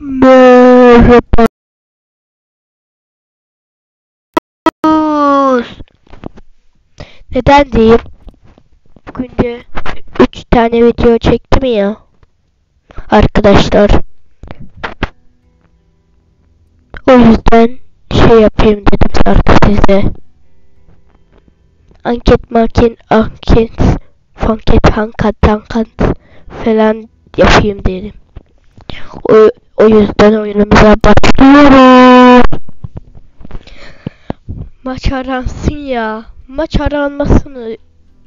Merhaba. Neden diyeyim? Bugün de 3 tane video çektim ya. Arkadaşlar. O yüzden şey yapayım dedim artık size. Anket makin anket fanket hankat tankat falan yapayım dedim. O, o yüzden oyunumuza başlıyoruz. Maç aransın ya. Maç aranmasını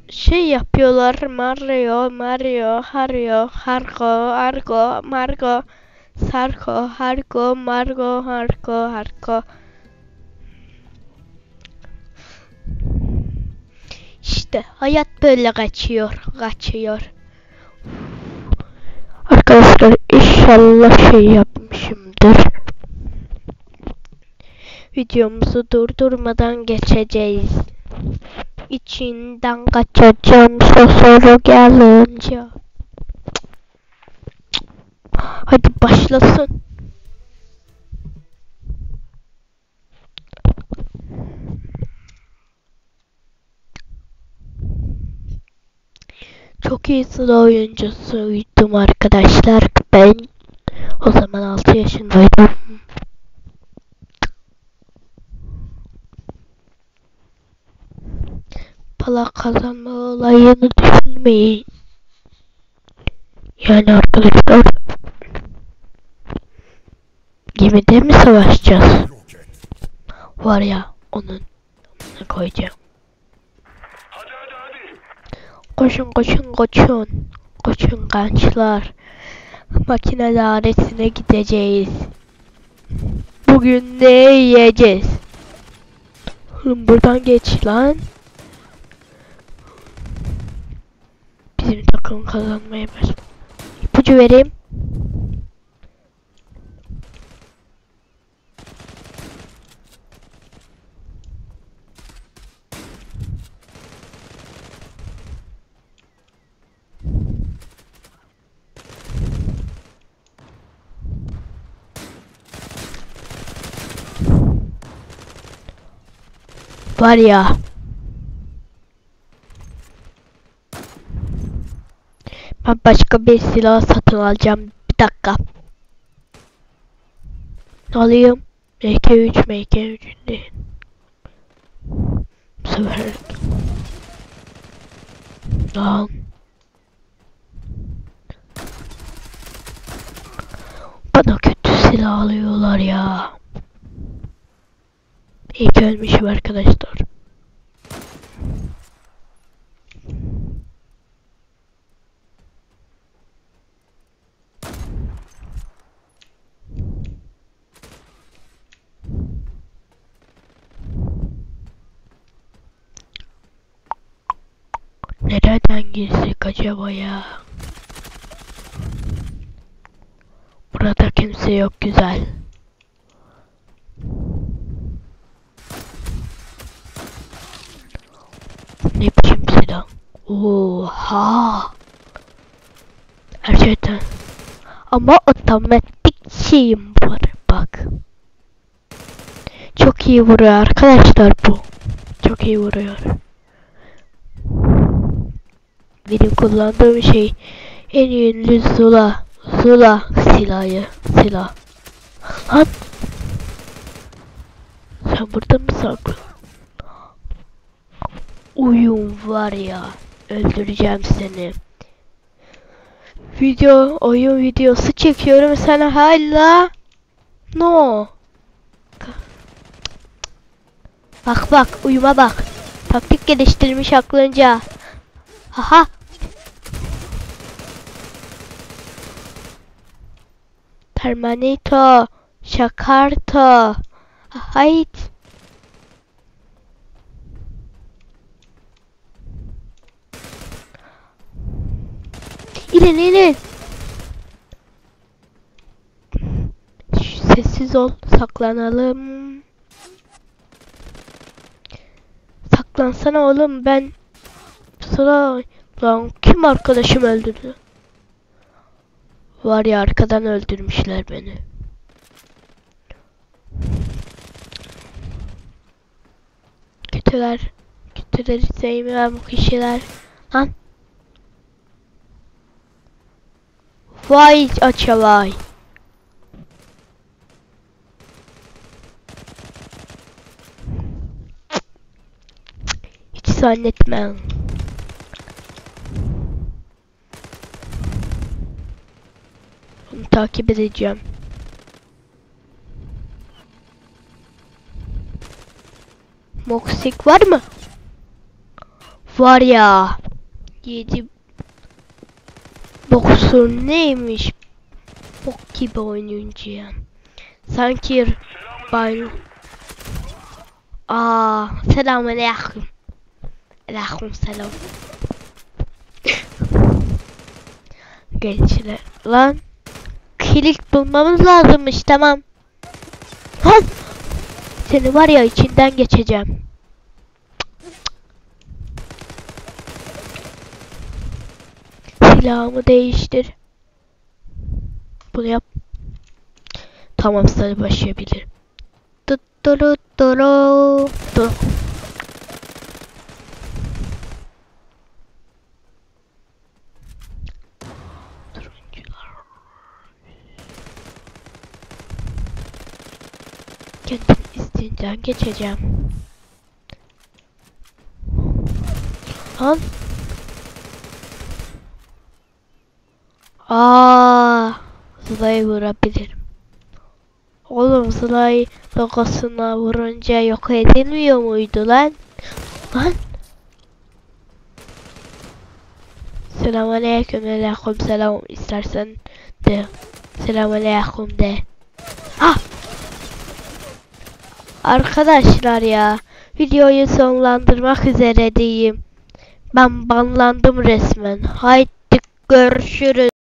şey yapıyorlar. Mario, Mario, Hario, Hargo, Argo, Margo, Sarko, Hargo, Margo, Hargo, Hargo. İşte hayat böyle kaçıyor, kaçıyor. Arkadaşlar inşallah şey yapmışımdır. Videomuzu durdurmadan geçeceğiz. İçinden kaçacağım soru gelince. Hadi başlasın. Çok iyi sıra oyuncusuydum arkadaşlar. Ben o zaman 6 yaşındaydım. Para kazanma olayını düşünmeyin. Yani arkadaşlar gemide mi savaşacağız? Var ya onun amına koyacağım. Koşun koşun koşun. Koşun gençler. Makine dairesine gideceğiz. Bugün ne yiyeceğiz? Oğlum buradan geç lan. Bizim takım kazanmaya başladı. İpucu vereyim. Var ya. Ben başka bir silah satın alacağım. Bir dakika. Alayım. MK3 MK3 değil. Bu. Bana kötü silah alıyorlar ya. İyi ki ölmüşüm arkadaşlar. Nereden girsek acaba ya? Burada kimse yok güzel. Ne biçim silah? Oha! Gerçekten. Ama otomatik şeyim var bak. Çok iyi vuruyor arkadaşlar bu. Çok iyi vuruyor. Benim kullandığım şey en ünlü Zula. Zula silahı. Silah. Lan! Sen burada mı saklı? Uyum var ya. Öldüreceğim seni. Video, oyun videosu çekiyorum sana hala. No. Bak bak uyuma bak. Taktik geliştirmiş aklınca. Haha. Terminator. Şakarto. Hayt. İnin inin. Sessiz ol. Saklanalım. Saklansana oğlum ben. Sıra. Lan kim arkadaşım öldürdü? Var ya arkadan öldürmüşler beni. Kötüler. Kötüleri sevmem kişiler. Lan Vay açalay. Hiç zannetmem. Onu takip edeceğim. Moksik var mı? Var ya. 7 Boksör neymiş? Bok gibi oyuncu ya. Sanki bay. Aa, selam aleyküm. Aleyküm selam. Gençler lan. Kilit bulmamız lazımmış tamam. Lan. Seni var ya içinden geçeceğim. Silahımı değiştir. Bunu yap. Tamam sana başlayabilirim. Tuturu turu tu. Kendim isteğinden geçeceğim. Lan. Aa, Zıla'yı vurabilirim. Oğlum Zıla'yı logosuna vurunca yok edilmiyor muydu lan? Lan. Selamünaleyküm aleyküm selam istersen de. Selamünaleyküm de. Ah! Arkadaşlar ya videoyu sonlandırmak üzere diyeyim. Ben banlandım resmen. Haydi görüşürüz.